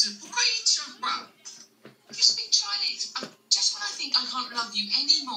said, What are you talking about? You speak Chinese. And just when I think I can't love you anymore.